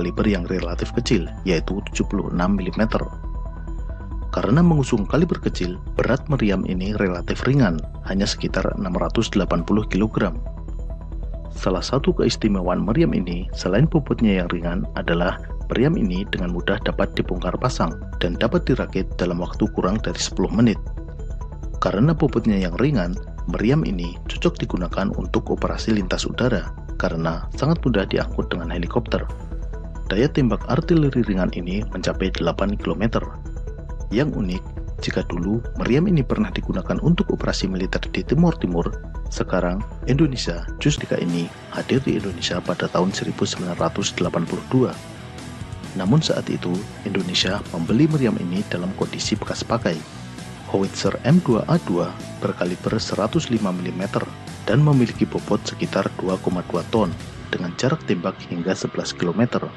kaliber yang relatif kecil, yaitu 76 mm. Karena mengusung kaliber kecil, berat meriam ini relatif ringan, hanya sekitar 680 kg. Salah satu keistimewaan meriam ini, selain bobotnya yang ringan, adalah meriam ini dengan mudah dapat dibongkar pasang dan dapat dirakit dalam waktu kurang dari 10 menit. Karena bobotnya yang ringan, meriam ini cocok digunakan untuk operasi lintas udara karena sangat mudah diangkut dengan helikopter. Daya tembak artileri ringan ini mencapai 8 km. Yang unik, jika dulu meriam ini pernah digunakan untuk operasi militer di Timur Timur, sekarang Indonesia justru ini hadir di Indonesia pada tahun 1982. Namun saat itu, Indonesia membeli meriam ini dalam kondisi bekas pakai. Howitzer M2A2 berkaliber 105 mm dan memiliki bobot sekitar 2,2 ton dengan jarak tembak hingga 11 km.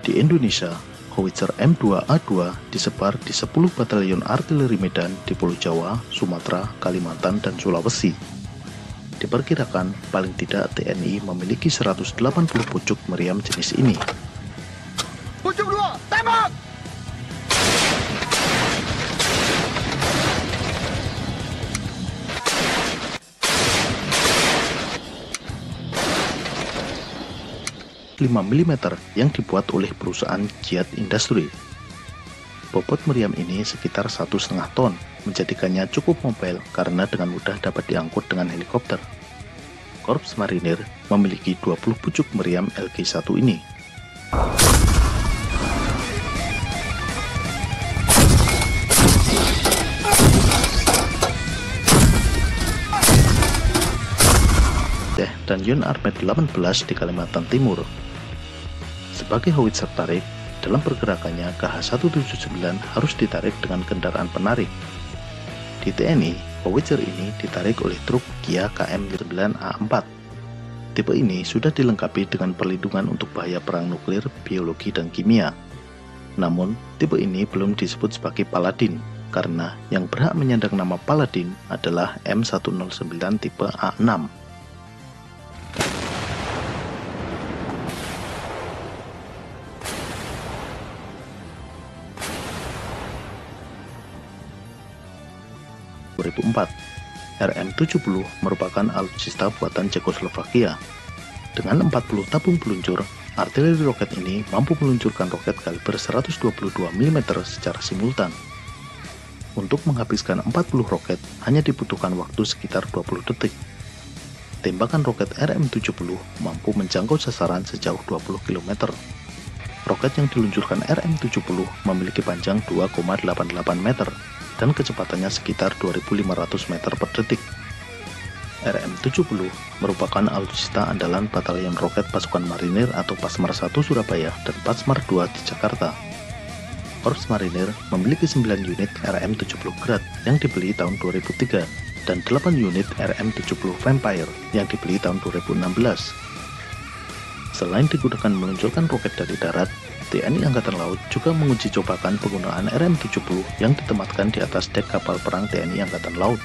Di Indonesia, howitzer M2A2 disebar di 10 batalion artileri Medan di Pulau Jawa, Sumatera, Kalimantan, dan Sulawesi. Diperkirakan paling tidak TNI memiliki 180 pucuk meriam jenis ini. Pucuk dua, tembak! 5 mm yang dibuat oleh perusahaan Jet Industry. Bobot meriam ini sekitar 1,5 ton, menjadikannya cukup mobile karena dengan mudah dapat diangkut dengan helikopter. Korps Marinir memiliki 20 pucuk meriam LG-1 ini. dan Yun Armet 18 di Kalimantan Timur sebagai howitzer tarik, dalam pergerakannya KH-179 harus ditarik dengan kendaraan penarik. Di TNI, howitzer ini ditarik oleh truk Kia KM-9A4. Tipe ini sudah dilengkapi dengan perlindungan untuk bahaya perang nuklir, biologi, dan kimia. Namun, tipe ini belum disebut sebagai Paladin, karena yang berhak menyandang nama Paladin adalah M109 tipe A6. 2004. RM70 merupakan alutsista buatan Cekoslovakia. Dengan 40 tabung peluncur, artileri roket ini mampu meluncurkan roket kaliber 122 mm secara simultan. Untuk menghabiskan 40 roket hanya dibutuhkan waktu sekitar 20 detik. Tembakan roket RM70 mampu menjangkau sasaran sejauh 20 km. Roket yang diluncurkan RM70 memiliki panjang 2,88 meter dan kecepatannya sekitar 2500 meter per detik. RM-70 merupakan alutsista andalan Batalion Roket Pasukan Marinir atau Pasmar 1 Surabaya dan Pasmar 2 di Jakarta. Korps Marinir memiliki 9 unit RM-70 Grad yang dibeli tahun 2003 dan 8 unit RM-70 Vampire yang dibeli tahun 2016. Selain digunakan meluncurkan roket dari darat, TNI Angkatan Laut juga menguji cobakan penggunaan RM-70 yang ditempatkan di atas dek kapal perang TNI Angkatan Laut.